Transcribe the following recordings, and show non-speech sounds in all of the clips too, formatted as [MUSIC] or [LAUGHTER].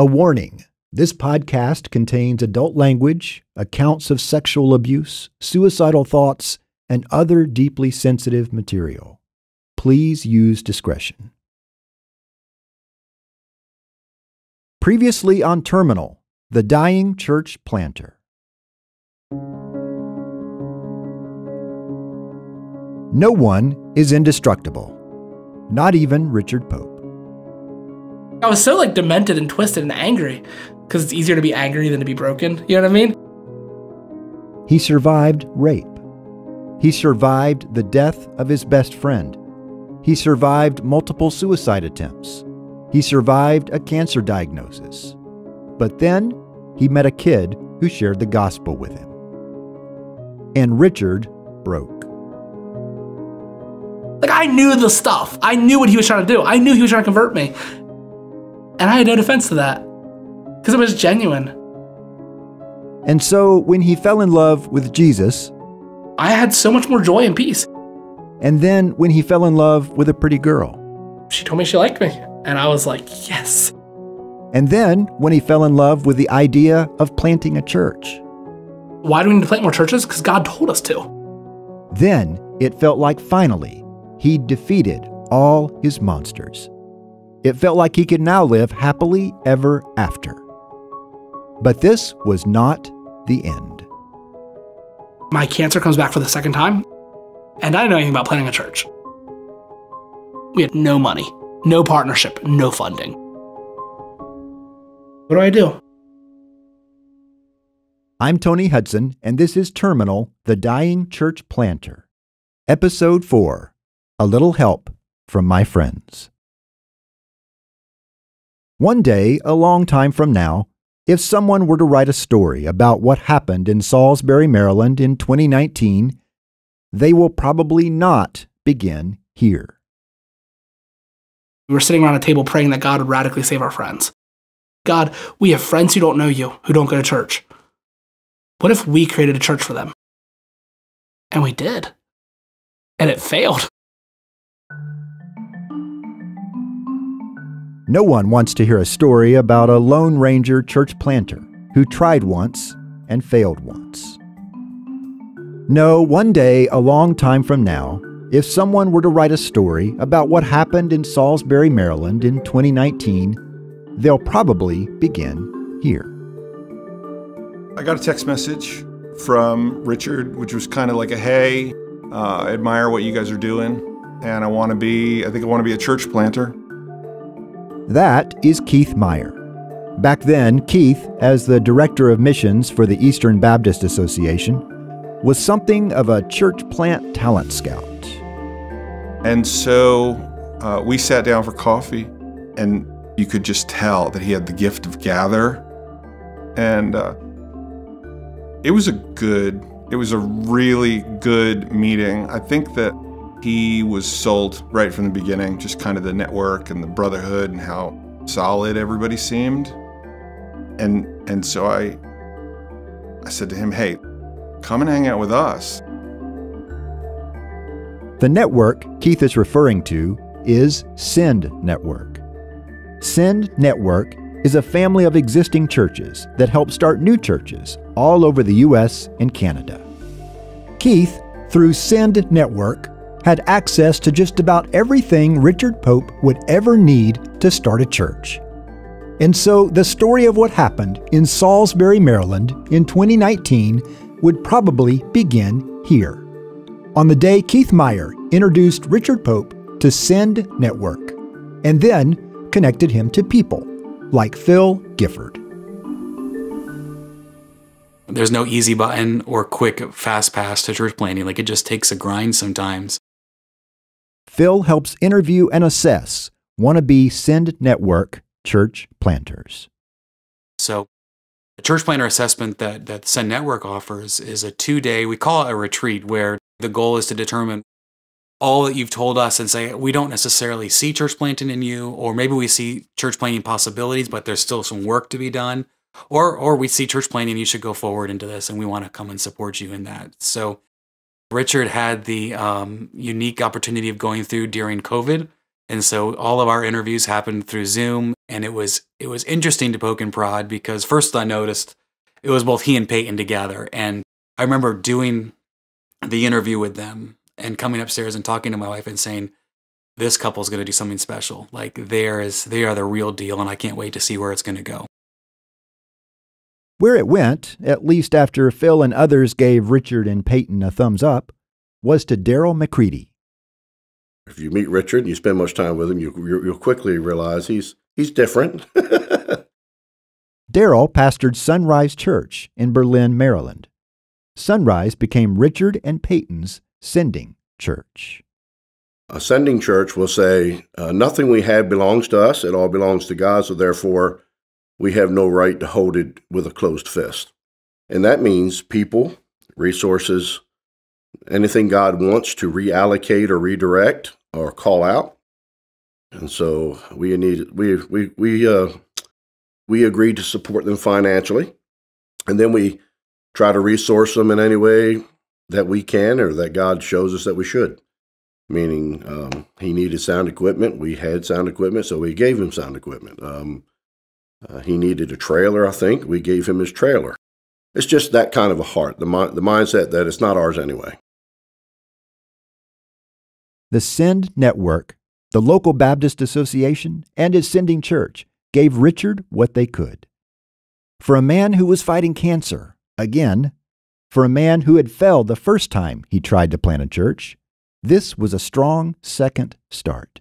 A warning this podcast contains adult language, accounts of sexual abuse, suicidal thoughts, and other deeply sensitive material. Please use discretion. Previously on Terminal, The Dying Church Planter. No one is indestructible, not even Richard Pope. I was so like demented and twisted and angry because it's easier to be angry than to be broken. You know what I mean? He survived rape. He survived the death of his best friend. He survived multiple suicide attempts. He survived a cancer diagnosis. But then he met a kid who shared the gospel with him. And Richard broke. Like I knew the stuff. I knew what he was trying to do. I knew he was trying to convert me. And I had no defense to that because it was genuine. And so when he fell in love with Jesus, I had so much more joy and peace. And then when he fell in love with a pretty girl, she told me she liked me. And I was like, yes. And then when he fell in love with the idea of planting a church. Why do we need to plant more churches? Because God told us to. Then it felt like finally he'd defeated all his monsters. It felt like he could now live happily ever after. But this was not the end. My cancer comes back for the second time, and I didn't know anything about planting a church. We had no money, no partnership, no funding. What do I do? I'm Tony Hudson, and this is Terminal The Dying Church Planter. Episode 4 A Little Help from My Friends. One day, a long time from now, if someone were to write a story about what happened in Salisbury, Maryland in 2019, they will probably not begin here. We were sitting around a table praying that God would radically save our friends. God, we have friends who don't know you, who don't go to church. What if we created a church for them? And we did. And it failed. No one wants to hear a story about a Lone Ranger church planter who tried once and failed once. No, one day, a long time from now, if someone were to write a story about what happened in Salisbury, Maryland in 2019, they'll probably begin here. I got a text message from Richard, which was kind of like a hey, uh, I admire what you guys are doing, and I want to be, I think I want to be a church planter. That is Keith Meyer. Back then, Keith, as the director of missions for the Eastern Baptist Association, was something of a church plant talent scout. And so uh, we sat down for coffee, and you could just tell that he had the gift of gather. And uh, it was a good, it was a really good meeting. I think that he was sold right from the beginning, just kind of the network and the brotherhood and how solid everybody seemed. And and so I I said to him, "Hey, come and hang out with us." The network Keith is referring to is Send Network. Send Network is a family of existing churches that help start new churches all over the US and Canada. Keith, through Send Network, had access to just about everything Richard Pope would ever need to start a church. And so the story of what happened in Salisbury, Maryland in 2019 would probably begin here. On the day Keith Meyer introduced Richard Pope to Send Network, and then connected him to people like Phil Gifford. There's no easy button or quick fast pass to church planting. Like it just takes a grind sometimes. Phil helps interview and assess wannabe Send Network church planters. So, the church planter assessment that, that Send Network offers is a two day, we call it a retreat, where the goal is to determine all that you've told us and say, we don't necessarily see church planting in you, or maybe we see church planting possibilities, but there's still some work to be done. Or, or we see church planting, you should go forward into this, and we want to come and support you in that. So, Richard had the um, unique opportunity of going through during COVID And so all of our interviews happened through Zoom and it was it was interesting to poke and prod because first I noticed it was both he and Peyton together and I remember doing the interview with them and coming upstairs and talking to my wife and saying this couple's going to do something special. Like there is they are the real deal and I can't wait to see where it's going to go. Where it went, at least after Phil and others gave Richard and Peyton a thumbs up, was to Daryl McCready. If you meet Richard and you spend much time with him, you, will quickly realize he's he's different. [LAUGHS] Daryl pastored Sunrise Church in Berlin, Maryland. Sunrise became Richard and Peyton's sending church. A sending church will say, uh, Nothing we have belongs to us, it all belongs to God, so therefore we have no right to hold it with a closed fist. And that means people, resources, anything God wants to reallocate or redirect or call out. And so we need we we we uh, we agreed to support them financially, and then we try to resource them in any way that we can or that God shows us that we should. Meaning, um, he needed sound equipment. We had sound equipment, so we gave him sound equipment. Um, uh, he needed a trailer, I think. We gave him his trailer. It's just that kind of a heart, the, mi- the mindset that it's not ours anyway. The Send Network, the local Baptist Association, and his sending church gave Richard what they could. For a man who was fighting cancer, again, for a man who had failed the first time he tried to plant a church, this was a strong second start.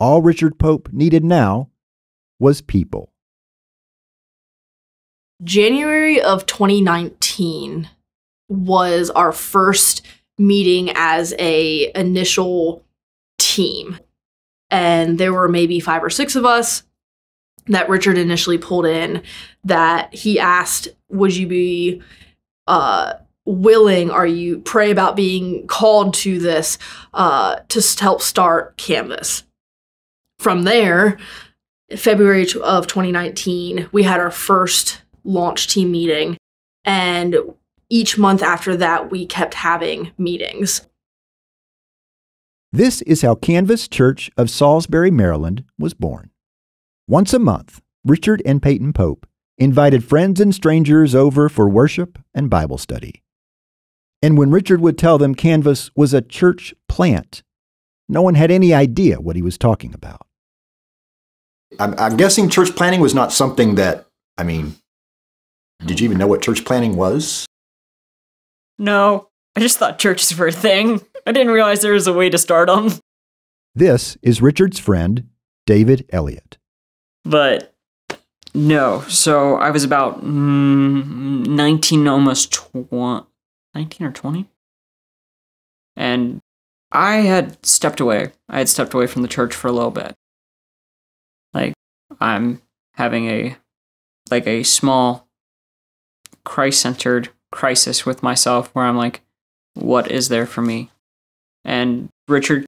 All Richard Pope needed now was people. January of 2019 was our first meeting as a initial team. And there were maybe five or six of us that Richard initially pulled in that he asked, Would you be uh, willing? Are you pray about being called to this uh, to help start Canvas? From there, February of 2019, we had our first launch team meeting. And each month after that, we kept having meetings. This is how Canvas Church of Salisbury, Maryland was born. Once a month, Richard and Peyton Pope invited friends and strangers over for worship and Bible study. And when Richard would tell them Canvas was a church plant, no one had any idea what he was talking about. I'm, I'm guessing church planting was not something that, I mean, did you even know what church planting was? No, I just thought churches were a thing. I didn't realize there was a way to start them. This is Richard's friend, David Elliott. But no, so I was about mm, 19, almost 20, 19 or 20. And I had stepped away. I had stepped away from the church for a little bit. Like, I'm having a, like a small Christ centered crisis with myself where I'm like, what is there for me? And Richard,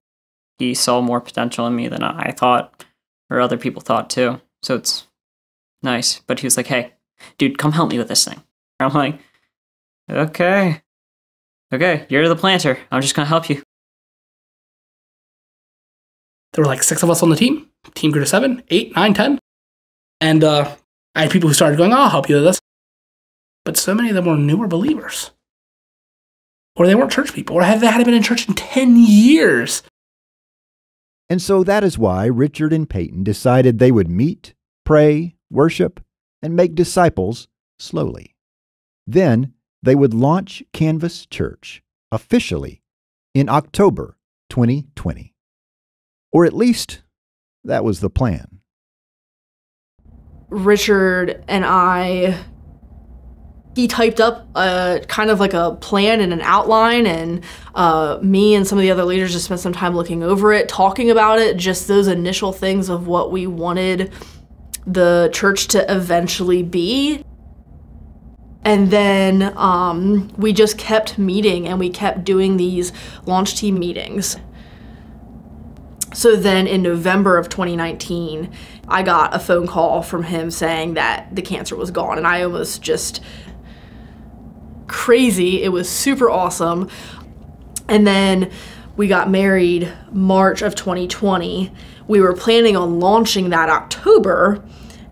he saw more potential in me than I thought, or other people thought too. So it's nice. But he was like, hey, dude, come help me with this thing. [LAUGHS] I'm like, okay. Okay, you're the planter. I'm just going to help you. There were like six of us on the team. Team grew to seven, eight, nine, ten. And uh, I had people who started going, I'll help you with this. But so many of them were newer believers. Or they weren't church people, or had, they hadn't been in church in 10 years. And so that is why Richard and Peyton decided they would meet, pray, worship, and make disciples slowly. Then they would launch Canvas Church officially in October 2020. Or at least that was the plan. Richard and I he typed up a kind of like a plan and an outline and uh, me and some of the other leaders just spent some time looking over it talking about it just those initial things of what we wanted the church to eventually be and then um, we just kept meeting and we kept doing these launch team meetings so then in november of 2019 i got a phone call from him saying that the cancer was gone and i almost just crazy. It was super awesome. And then We got married March of 2020. We were planning on launching that October,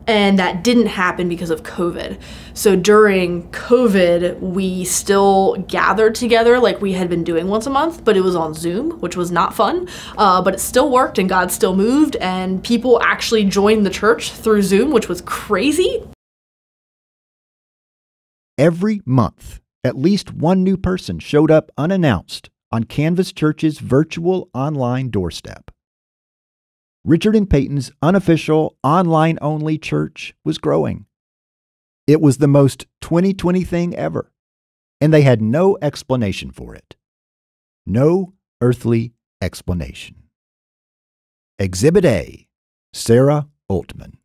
and that didn't happen because of COVID. So during COVID, we still gathered together like we had been doing once a month, but it was on Zoom, which was not fun. Uh, but it still worked, and God still moved, and people actually joined the church through Zoom, which was crazy. Every month, at least one new person showed up unannounced on Canvas Church's virtual online doorstep. Richard and Peyton's unofficial, online only church was growing. It was the most 2020 thing ever, and they had no explanation for it. No earthly explanation. Exhibit A Sarah Altman.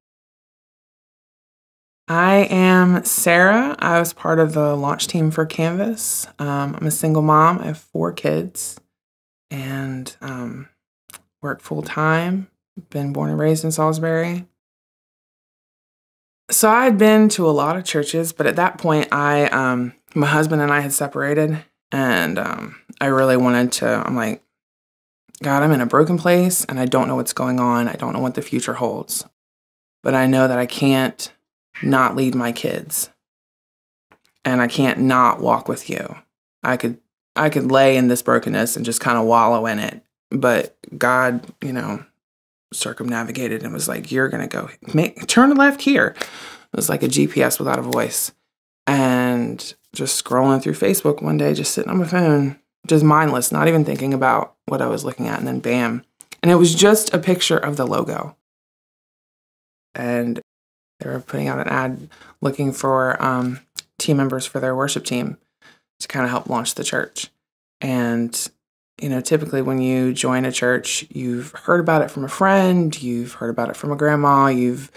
I am Sarah. I was part of the launch team for Canvas. Um, I'm a single mom. I have four kids and um, work full time been born and raised in Salisbury. So I had been to a lot of churches, but at that point, I, um, my husband and I had separated, and um, I really wanted to. I'm like, God, I'm in a broken place, and I don't know what's going on. I don't know what the future holds, but I know that I can't not lead my kids, and I can't not walk with you. I could, I could lay in this brokenness and just kind of wallow in it, but God, you know, circumnavigated and was like, "You're gonna go make turn left here." It was like a GPS without a voice, and just scrolling through Facebook one day, just sitting on my phone, just mindless, not even thinking about what I was looking at, and then bam, and it was just a picture of the logo, and they were putting out an ad looking for um, team members for their worship team to kind of help launch the church, and you know, typically when you join a church, you've heard about it from a friend, you've heard about it from a grandma, you've,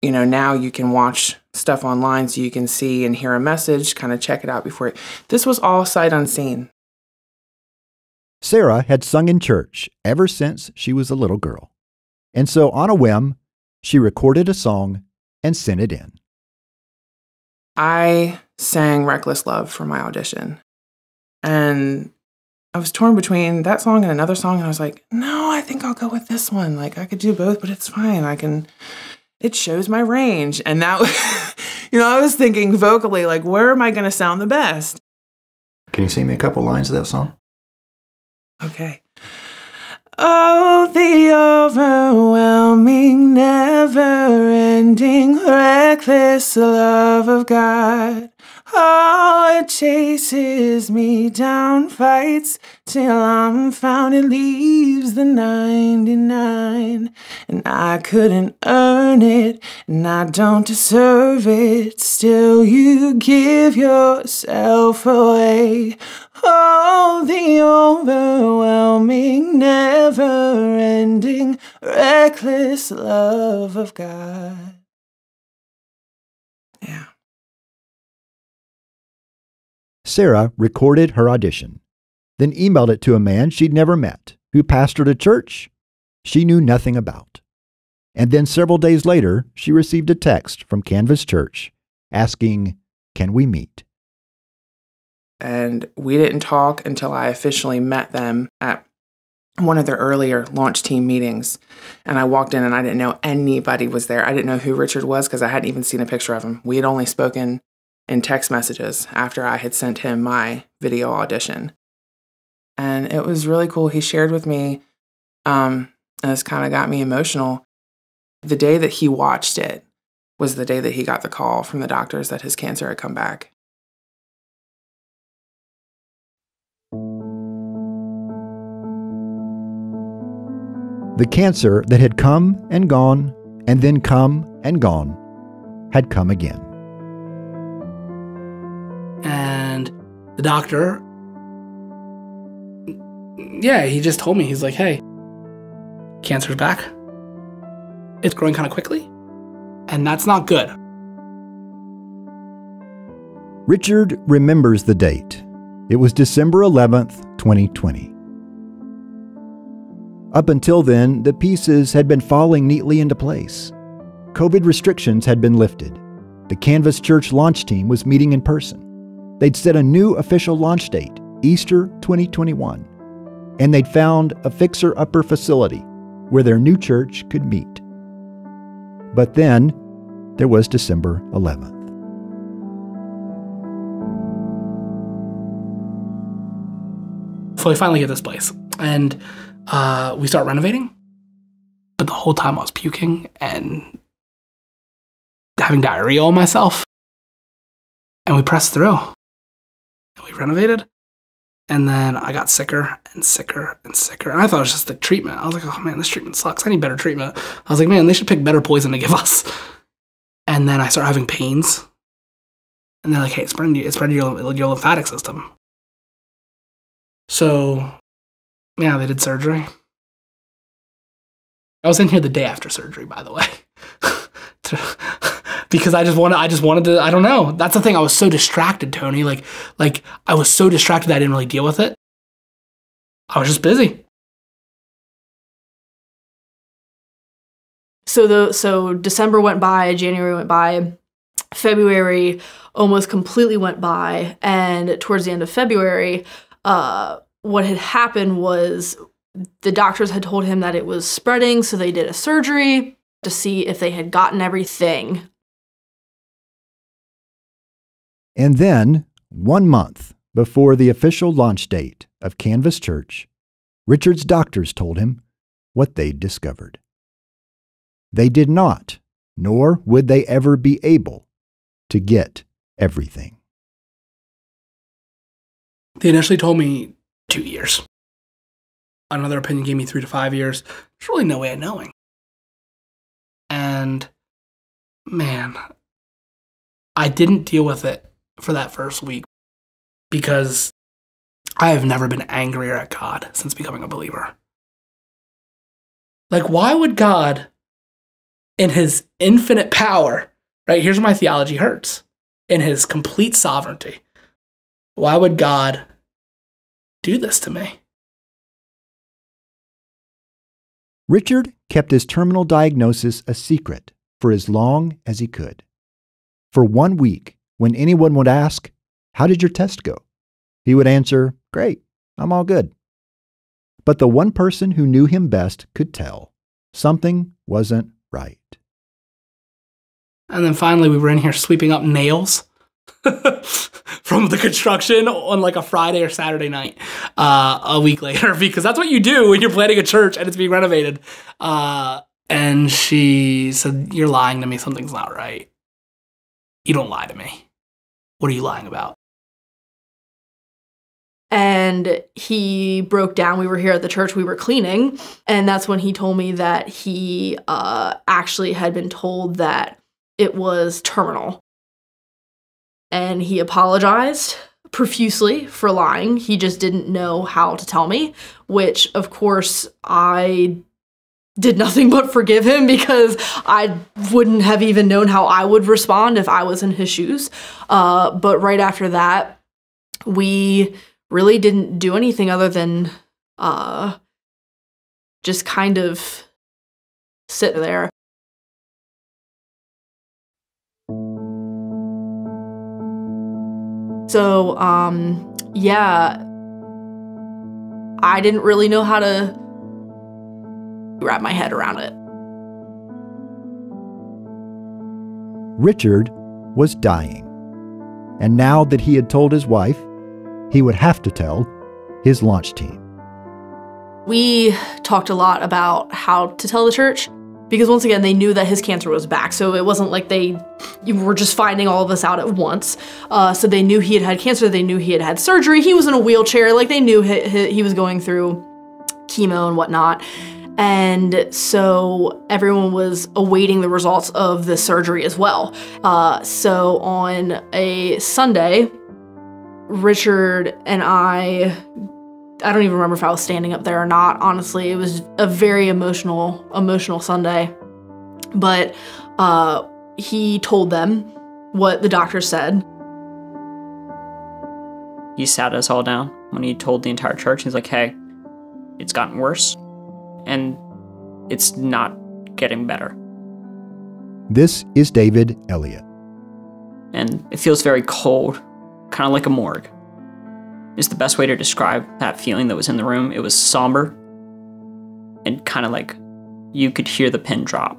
you know, now you can watch stuff online so you can see and hear a message, kind of check it out before. This was all sight unseen. Sarah had sung in church ever since she was a little girl. And so, on a whim, she recorded a song and sent it in. I sang Reckless Love for my audition. And I was torn between that song and another song, and I was like, no, I think I'll go with this one. Like, I could do both, but it's fine. I can, it shows my range. And that, [LAUGHS] you know, I was thinking vocally, like, where am I going to sound the best? Can you sing me a couple lines of that song? Okay. Oh, the overwhelming, never ending, reckless love of God. Oh, it chases me down, fights till I'm found. It leaves the 99, and I couldn't earn it, and I don't deserve it. Still, you give yourself away. Oh, the overwhelming, never ending, reckless love of God. Sarah recorded her audition, then emailed it to a man she'd never met who pastored a church she knew nothing about. And then several days later, she received a text from Canvas Church asking, Can we meet? And we didn't talk until I officially met them at one of their earlier launch team meetings. And I walked in and I didn't know anybody was there. I didn't know who Richard was because I hadn't even seen a picture of him. We had only spoken in text messages after I had sent him my video audition. And it was really cool. He shared with me, um, and this kind of got me emotional. The day that he watched it was the day that he got the call from the doctors that his cancer had come back. The cancer that had come and gone, and then come and gone, had come again. The doctor, yeah, he just told me, he's like, hey, cancer's back. It's growing kind of quickly, and that's not good. Richard remembers the date. It was December 11th, 2020. Up until then, the pieces had been falling neatly into place. COVID restrictions had been lifted. The Canvas Church launch team was meeting in person. They'd set a new official launch date, Easter 2021. and they'd found a fixer upper facility where their new church could meet. But then there was December 11th. So we finally get this place, and uh, we start renovating. But the whole time I was puking and having diarrhea on myself. And we pressed through. We renovated. And then I got sicker and sicker and sicker. And I thought it was just the treatment. I was like, oh man, this treatment sucks. I need better treatment. I was like, man, they should pick better poison to give [LAUGHS] us. And then I started having pains. And they're like, hey, it's spreading, it's spreading your, your lymphatic system. So, yeah, they did surgery. I was in here the day after surgery, by the way. [LAUGHS] because I just wanted I just wanted to I don't know. That's the thing. I was so distracted, Tony. Like like I was so distracted that I didn't really deal with it. I was just busy. So the so December went by, January went by, February almost completely went by, and towards the end of February, uh, what had happened was the doctors had told him that it was spreading, so they did a surgery to see if they had gotten everything. And then, one month before the official launch date of Canvas Church, Richard's doctors told him what they'd discovered. They did not, nor would they ever be able, to get everything. They initially told me two years. Another opinion gave me three to five years. There's really no way of knowing. And man, I didn't deal with it for that first week because I have never been angrier at God since becoming a believer. Like, why would God, in his infinite power, right? Here's where my theology hurts in his complete sovereignty, why would God do this to me? Richard kept his terminal diagnosis a secret for as long as he could. For one week, when anyone would ask, How did your test go? he would answer, Great, I'm all good. But the one person who knew him best could tell something wasn't right. And then finally, we were in here sweeping up nails [LAUGHS] from the construction on like a Friday or Saturday night uh, a week [LAUGHS] later because that's what you do when you're planning a church and it's being renovated. Uh, and she said, You're lying to me. Something's not right. You don't lie to me. What are you lying about? and he broke down. We were here at the church, we were cleaning, and that's when he told me that he uh, actually had been told that it was terminal and he apologized profusely for lying. He just didn't know how to tell me, which of course I did nothing but forgive him because I wouldn't have even known how I would respond if I was in his shoes. Uh, but right after that, we really didn't do anything other than uh, just kind of sit there. So, um, yeah, I didn't really know how to wrap my head around it. Richard was dying. And now that he had told his wife, he would have to tell his launch team. We talked a lot about how to tell the church because once again they knew that his cancer was back so it wasn't like they were just finding all of this out at once uh, so they knew he had had cancer they knew he had had surgery he was in a wheelchair like they knew he, he, he was going through chemo and whatnot and so everyone was awaiting the results of the surgery as well uh, so on a sunday richard and i I don't even remember if I was standing up there or not. Honestly, it was a very emotional, emotional Sunday. But uh, he told them what the doctor said. He sat us all down when he told the entire church. He's like, "Hey, it's gotten worse, and it's not getting better." This is David Elliott. And it feels very cold, kind of like a morgue. is the best way to describe that feeling that was in the room. It was somber and kind of like you could hear the pin drop.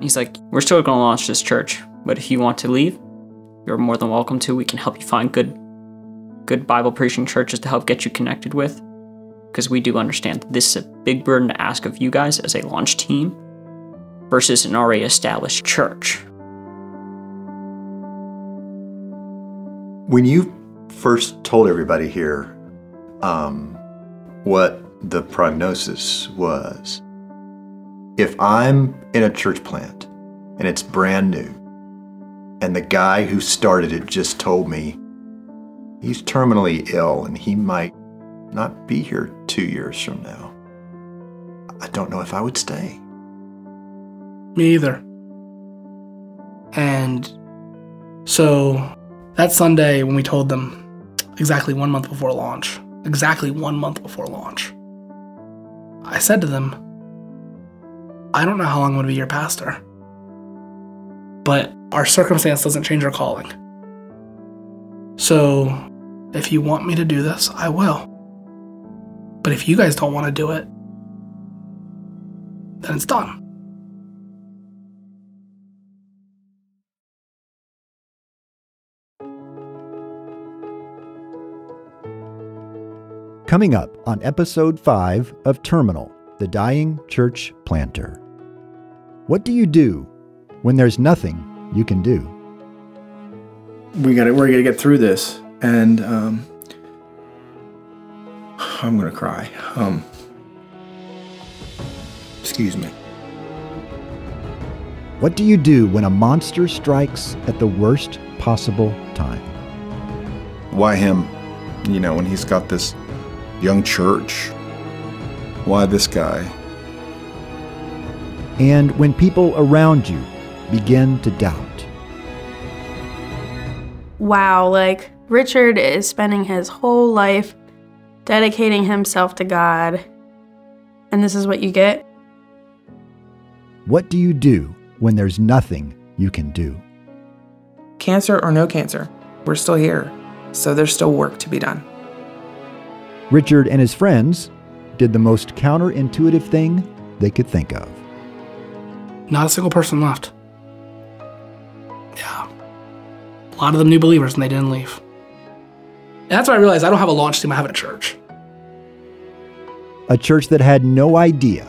He's like, We're still going to launch this church, but if you want to leave, you're more than welcome to. We can help you find good good Bible preaching churches to help get you connected with. Because we do understand this is a big burden to ask of you guys as a launch team versus an already established church. When you first told everybody here um, what the prognosis was, if I'm in a church plant and it's brand new, and the guy who started it just told me he's terminally ill and he might not be here two years from now, I don't know if I would stay. Me either. And so that Sunday when we told them exactly one month before launch, exactly one month before launch, I said to them, I don't know how long I'm going to be your pastor, but our circumstance doesn't change our calling. So if you want me to do this, I will. But if you guys don't want to do it, then it's done. Coming up on episode 5 of Terminal, the Dying Church Planter. What do you do when there's nothing you can do? we got to we're gonna get through this and um, i'm gonna cry um, excuse me What do you do when a monster strikes at the worst possible time? Why him? You know, when he's got this young church. Why this guy? And when people around you begin to doubt. wow, like Richard is spending his whole life dedicating himself to God, and this is what you get? What do you do when there's nothing you can do? Cancer or no cancer, we're still here. So there's still work to be done. Richard and his friends did the most counterintuitive thing they could think of. Not a single person left. Yeah. A lot of them new believers and they didn't leave. And that's when I realized I don't have a launch team, I have a church. A church that had no idea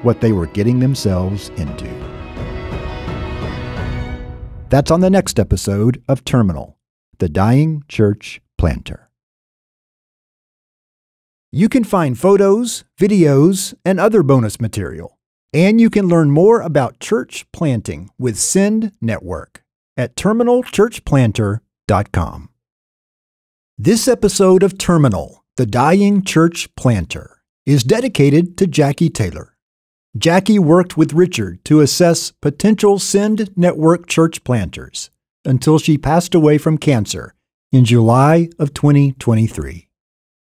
what they were getting themselves into. That's on the next episode of Terminal, the Dying Church Planter. You can find photos, videos, and other bonus material. And you can learn more about church planting with Send Network at terminalchurchplanter.com. This episode of Terminal, the Dying Church Planter, is dedicated to Jackie Taylor. Jackie worked with Richard to assess potential Send Network church planters until she passed away from cancer in July of 2023.